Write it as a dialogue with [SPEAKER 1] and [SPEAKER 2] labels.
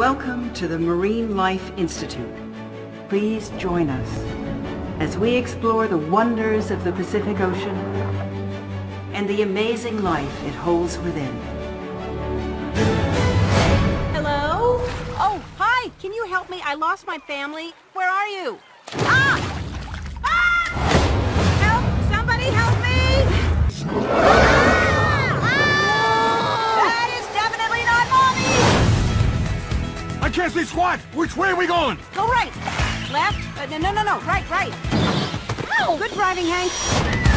[SPEAKER 1] Welcome to the Marine Life Institute. Please join us as we explore the wonders of the Pacific Ocean and the amazing life it holds within.
[SPEAKER 2] Hello? Oh, hi! Can you help me? I lost my family. Where are you?
[SPEAKER 3] I can't see squat! Which way are we going?
[SPEAKER 2] Go right. Left? Uh, no, no, no, no. Right, right. Ow! Good driving, Hank.